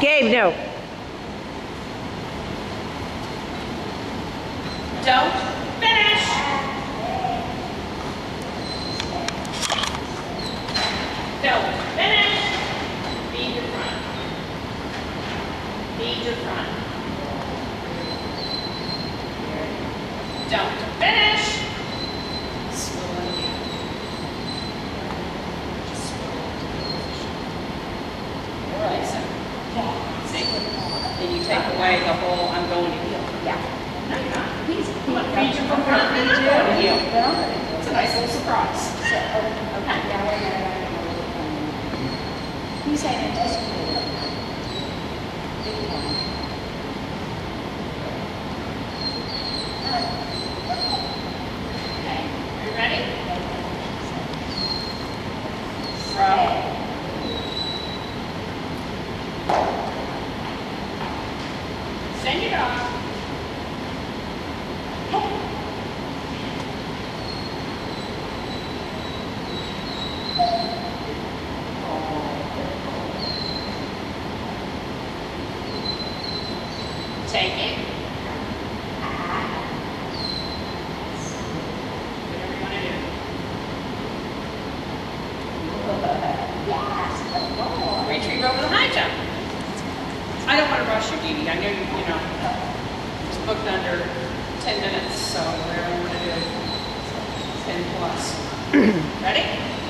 Gabe, no. Don't finish. Don't finish. Be. Feed your front. Don't Then you take away the whole, I'm going to heel. Yeah. No, you're not. He's, Come on, feed your front. I'm going to heel. It's a nice little surprise. Oh, okay, yeah, wait, wait, wait, wait. He's saying anticipated. Big one. Okay, are you ready? Send it off. I don't want to rush you, Dede. I know you, you know, it's booked under 10 minutes, so whatever you going to do. 10 plus. Ready?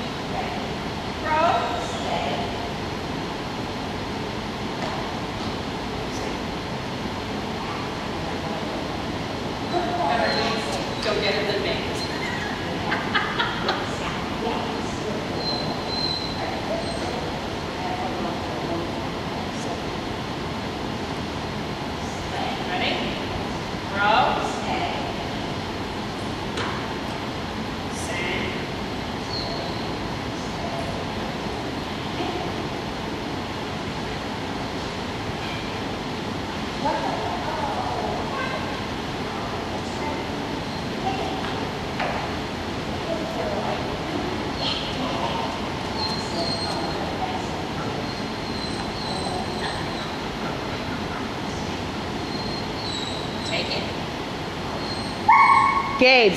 Gabe,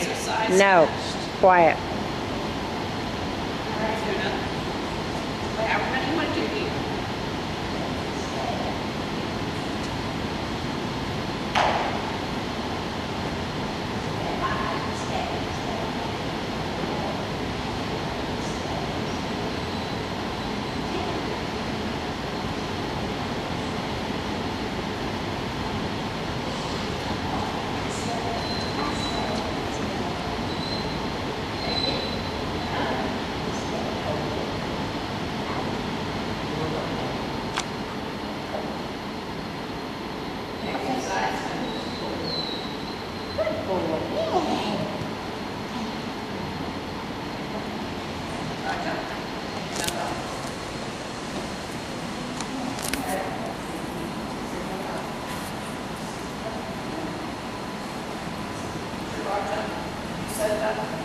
no. Quiet. said that.